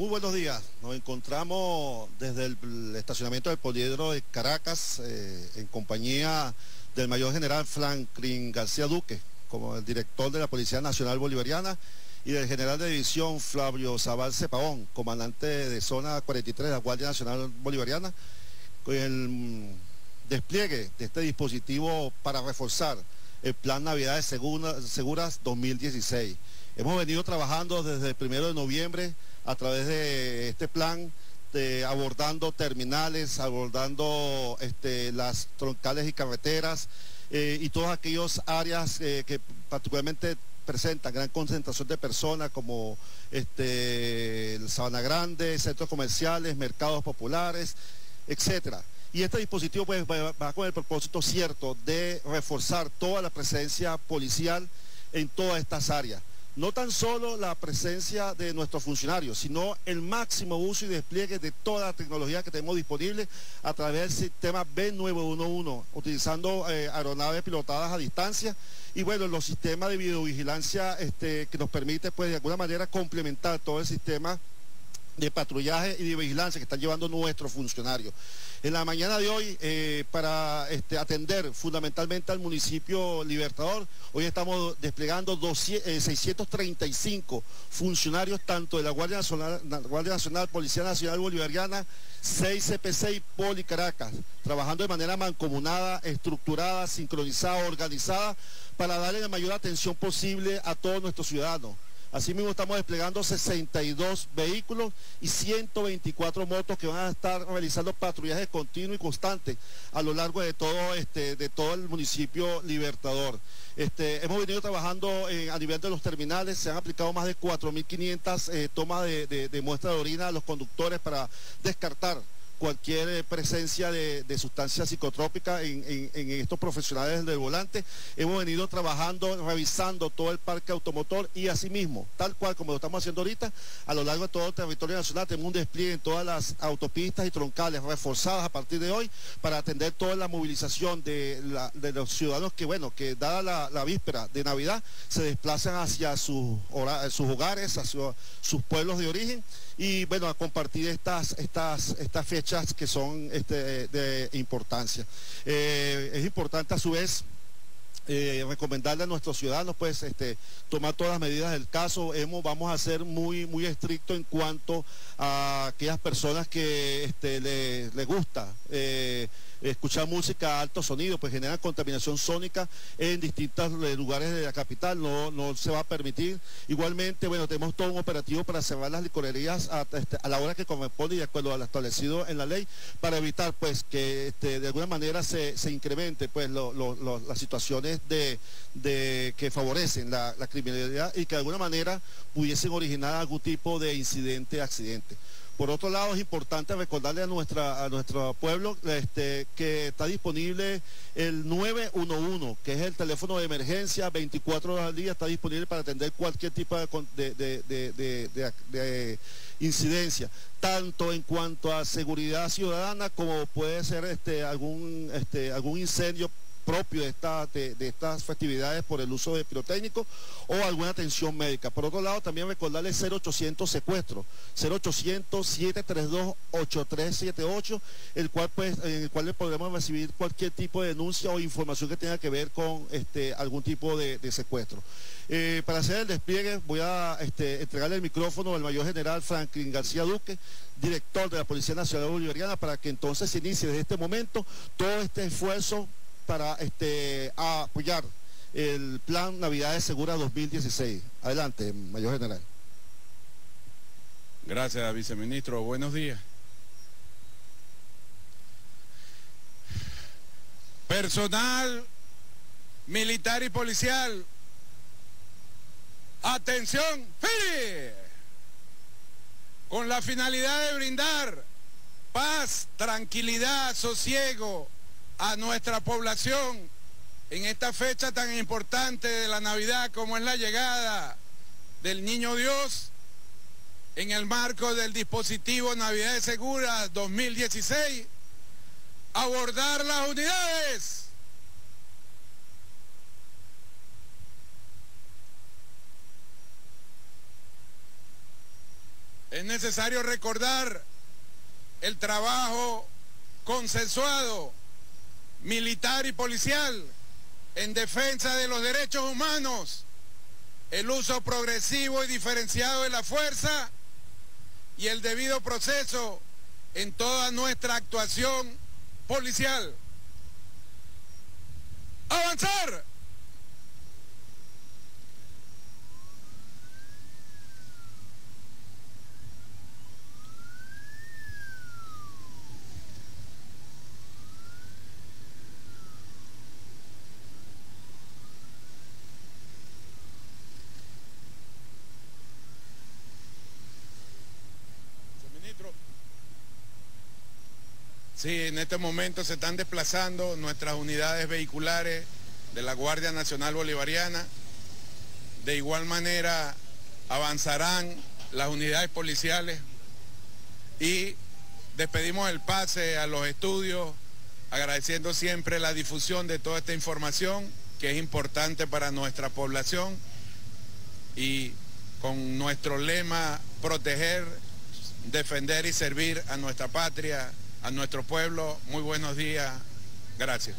Muy buenos días. Nos encontramos desde el estacionamiento del Poliedro de Caracas eh, en compañía del mayor general Franklin García Duque, como el director de la Policía Nacional Bolivariana, y del general de división Flavio Zabal Cepaón, comandante de zona 43 de la Guardia Nacional Bolivariana, con el mm, despliegue de este dispositivo para reforzar el Plan Navidades Seguras 2016. Hemos venido trabajando desde el primero de noviembre a través de este plan abordando terminales, abordando este, las troncales y carreteras eh, y todas aquellas áreas eh, que particularmente presentan gran concentración de personas como este, el Sabana Grande, centros comerciales, mercados populares, etcétera. Y este dispositivo pues, va con el propósito cierto de reforzar toda la presencia policial en todas estas áreas no tan solo la presencia de nuestros funcionarios, sino el máximo uso y despliegue de toda la tecnología que tenemos disponible a través del sistema B911, utilizando eh, aeronaves pilotadas a distancia y bueno, los sistemas de videovigilancia este, que nos permite pues de alguna manera complementar todo el sistema de patrullaje y de vigilancia que están llevando nuestros funcionarios. En la mañana de hoy, eh, para este, atender fundamentalmente al municipio Libertador, hoy estamos desplegando 635 eh, funcionarios tanto de la Guardia Nacional, Guardia Nacional, Policía Nacional Bolivariana, 6 CPC y Poli Caracas, trabajando de manera mancomunada, estructurada, sincronizada, organizada, para darle la mayor atención posible a todos nuestros ciudadanos. Asimismo estamos desplegando 62 vehículos y 124 motos que van a estar realizando patrullaje continuo y constante a lo largo de todo, este, de todo el municipio Libertador. Este, hemos venido trabajando a nivel de los terminales, se han aplicado más de 4.500 eh, tomas de muestra de orina a los conductores para descartar cualquier eh, presencia de, sustancias psicotrópicas en, estos profesionales del volante. Hemos venido trabajando, revisando todo el parque automotor y asimismo, tal cual como lo estamos haciendo ahorita, a lo largo de todo el territorio nacional tenemos un despliegue en todas las autopistas y troncales reforzadas a partir de hoy para atender toda la movilización de, los ciudadanos que, bueno, que dada la, víspera de Navidad se desplazan hacia sus, sus hogares, hacia sus pueblos de origen y bueno, a compartir estas, estas, estas fechas que son este, de importancia. Eh, es importante a su vez eh, recomendarle a nuestros ciudadanos pues este, tomar todas las medidas del caso. Hemos, vamos a ser muy, muy estrictos en cuanto a aquellas personas que este, les le gusta. Eh, escuchar música a alto sonido, pues genera contaminación sónica en distintos eh, lugares de la capital, no, no se va a permitir. Igualmente, bueno, tenemos todo un operativo para cerrar las licorerías a, este, la hora que corresponde y de acuerdo a lo establecido en la ley, para evitar pues que este, de alguna manera se, incremente pues las situaciones de, que favorecen la, la criminalidad y que de alguna manera pudiesen originar algún tipo de incidente, accidente. Por otro lado, es importante recordarle a, nuestra, a nuestro pueblo este, que está disponible el 911, que es el teléfono de emergencia, 24 horas al día, está disponible para atender cualquier tipo de, incidencia, tanto en cuanto a seguridad ciudadana como puede ser este, algún, este, algún incendio propio de, estas festividades por el uso de pirotécnicos o alguna atención médica. Por otro lado, también recordarle 0800 secuestro, 0800 732 8378, el cual pues en el cual le podremos recibir cualquier tipo de denuncia o información que tenga que ver con este algún tipo de, secuestro. Eh, para hacer el despliegue voy a este, entregarle el micrófono al mayor general Franklin García Duque, director de la Policía Nacional Bolivariana, para que entonces se inicie desde este momento todo este esfuerzo para este, apoyar el Plan Navidades Segura 2016. Adelante, Mayor General. Gracias, viceministro. Buenos días. Personal militar y policial. Atención, Con la finalidad de brindar paz, tranquilidad, sosiego a nuestra población en esta fecha tan importante de la Navidad como es la llegada del Niño Dios en el marco del dispositivo Navidad Segura 2016, abordar las unidades. Es necesario recordar el trabajo consensuado, militar y policial, en defensa de los derechos humanos, el uso progresivo y diferenciado de la fuerza y el debido proceso en toda nuestra actuación policial. Sí, en este momento se están desplazando nuestras unidades vehiculares de la Guardia Nacional Bolivariana. De igual manera avanzarán las unidades policiales y despedimos el pase a los estudios, agradeciendo siempre la difusión de toda esta información que es importante para nuestra población y con nuestro lema proteger, defender y servir a nuestra patria a nuestro pueblo. Muy buenos días. Gracias.